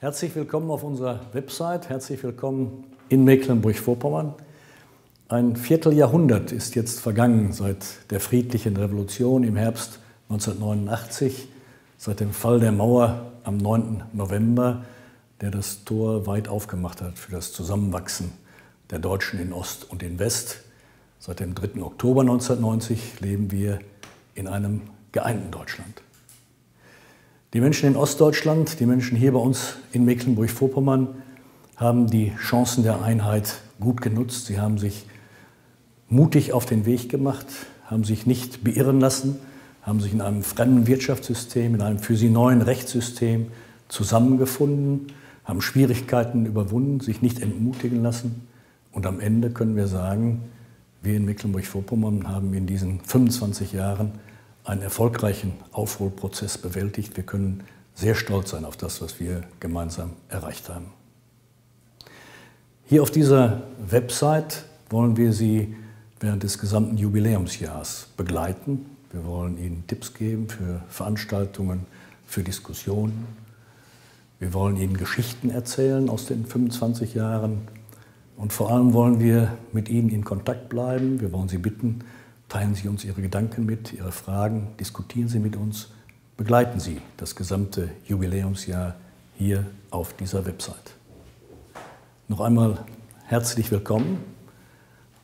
Herzlich willkommen auf unserer Website, herzlich willkommen in Mecklenburg-Vorpommern. Ein Vierteljahrhundert ist jetzt vergangen seit der friedlichen Revolution im Herbst 1989, seit dem Fall der Mauer am 9. November, der das Tor weit aufgemacht hat für das Zusammenwachsen der Deutschen in Ost und in West. Seit dem 3. Oktober 1990 leben wir in einem geeinten Deutschland. Die Menschen in Ostdeutschland, die Menschen hier bei uns in Mecklenburg-Vorpommern haben die Chancen der Einheit gut genutzt. Sie haben sich mutig auf den Weg gemacht, haben sich nicht beirren lassen, haben sich in einem fremden Wirtschaftssystem, in einem für sie neuen Rechtssystem zusammengefunden, haben Schwierigkeiten überwunden, sich nicht entmutigen lassen. Und am Ende können wir sagen, wir in Mecklenburg-Vorpommern haben in diesen 25 Jahren einen erfolgreichen Aufholprozess bewältigt. Wir können sehr stolz sein auf das, was wir gemeinsam erreicht haben. Hier auf dieser Website wollen wir Sie während des gesamten Jubiläumsjahrs begleiten. Wir wollen Ihnen Tipps geben für Veranstaltungen, für Diskussionen. Wir wollen Ihnen Geschichten erzählen aus den 25 Jahren. Und vor allem wollen wir mit Ihnen in Kontakt bleiben. Wir wollen Sie bitten, Teilen Sie uns Ihre Gedanken mit, Ihre Fragen, diskutieren Sie mit uns, begleiten Sie das gesamte Jubiläumsjahr hier auf dieser Website. Noch einmal herzlich willkommen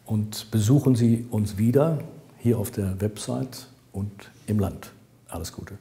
und besuchen Sie uns wieder hier auf der Website und im Land. Alles Gute.